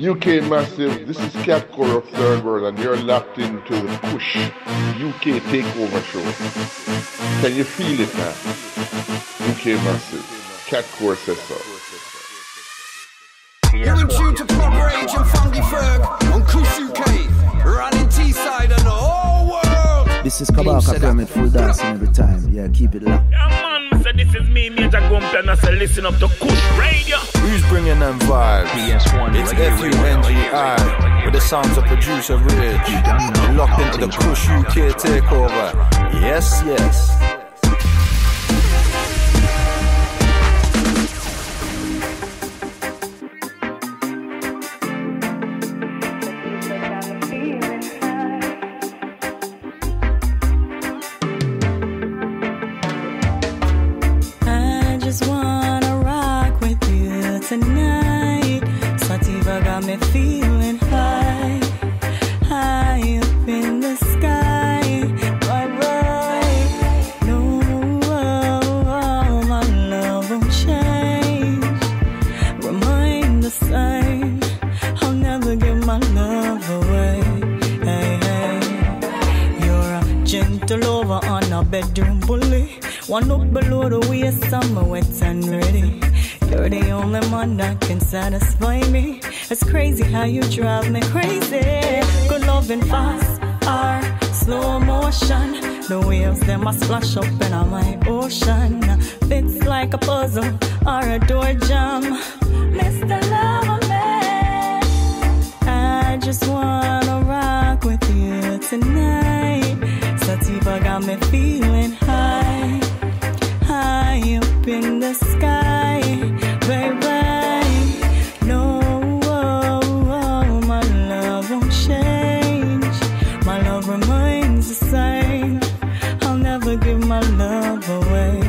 UK Massive, this is Cat Coore of Third World, and you're locked into the Cush UK Takeover Show. Can you feel it now? UK Massive, Cat Coore says so. You're in tune to Prod Rage and Fungi Ferg on Cush UK, running T-side and the whole world. This is Kabaka Pyramid full dancing every time. Yeah, keep it locked. Yeah, man, say this is me, Major Gumpy, and I say listen up to Cush Radio. Who's bringing them vibes? TS1 It's F-U-N-G-I with the sounds of producer Rage. Locked into the Cush UK takeover. Yes, yes. Got me feeling high, high up in the sky. Bye bye. No, my love won't change. Remain the same. I'll never give my love away. Hey, hey. You're a gentle lover on a bedroom bully. One up below the waist, I'm wet and ready. You're the only man that can satisfy me. It's crazy how you drive me crazy. Good loving fast or slow motion. The waves them a splash up in my ocean. Fits like a puzzle or a door jam. Mr. Lover Man, I just wanna rock with you tonight. Sativa got me feeling high, high up in the sky, never give my love away.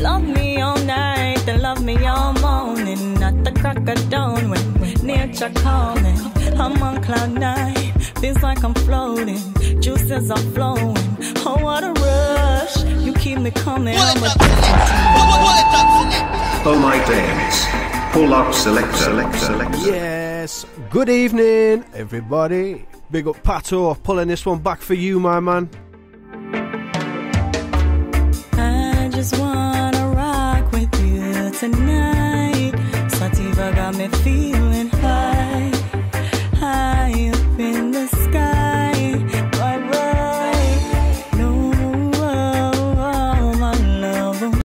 Love me all night and love me all morning. At the crack of dawn when nature calling. I'm on cloud nine, feels like I'm floating. Juices are flowing. Oh, what a rush! You keep me coming. I'm addicted to you. Oh my days. Pull up selector. Select, select. Yes, good evening, everybody. Big up Pato, pulling this one back for you, my man. I just wanna rock with you tonight. Sativa got me feeling.